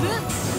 This